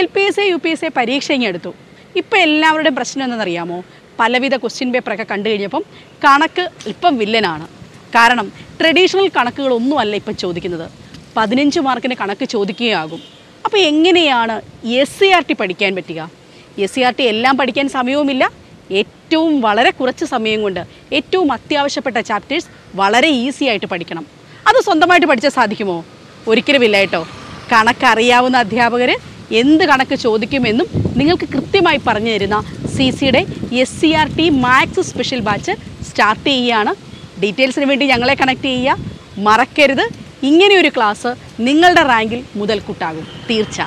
L P S A U P S A പരീക്ഷ ഇങ്ങനെ എടുത്തു. ഇപ്പം എല്ലാവരുടെയും പ്രശ്നം എന്തെന്നറിയാമോ പലവിധ ക്വസ്റ്റ്യൻ പേപ്പറൊക്കെ കണ്ടു കഴിഞ്ഞപ്പം കണക്ക് ഇപ്പം വില്ലനാണ്. കാരണം ട്രഡീഷണൽ കണക്കുകളൊന്നുമല്ല ഇപ്പം ചോദിക്കുന്നത്. പതിനഞ്ച് മാർക്കിന് കണക്ക് ചോദിക്കുകയാകും. അപ്പോൾ എങ്ങനെയാണ് എസ് സി ആർ ടി പഠിക്കാൻ പറ്റുക? എസ് സി ആർ ടി എല്ലാം പഠിക്കാൻ സമയവുമില്ല. ഏറ്റവും വളരെ കുറച്ച് സമയം കൊണ്ട് ഏറ്റവും അത്യാവശ്യപ്പെട്ട ചാപ്റ്റേഴ്സ് വളരെ ഈസി ആയിട്ട് പഠിക്കണം. അത് സ്വന്തമായിട്ട് പഠിച്ചാൽ സാധിക്കുമോ? ഒരിക്കലും ഒരിക്കലുമില്ല കേട്ടോ. കണക്കറിയാവുന്ന അധ്യാപകർ എന്ത് കണക്ക് ചോദിക്കുമെന്നും നിങ്ങൾക്ക് കൃത്യമായി പറഞ്ഞു തരുന്ന സി സിയുടെ S C R T maths special batch start ചെയ്യുകയാണ്. ഡീറ്റെയിൽസിന് വേണ്ടി ഞങ്ങളെ കണക്ട് ചെയ്യുക. മറക്കരുത്. ഇങ്ങനെയൊരു ക്ലാസ് നിങ്ങളുടെ റാങ്കിൽ മുതൽക്കൂട്ടാകും. തീർച്ച.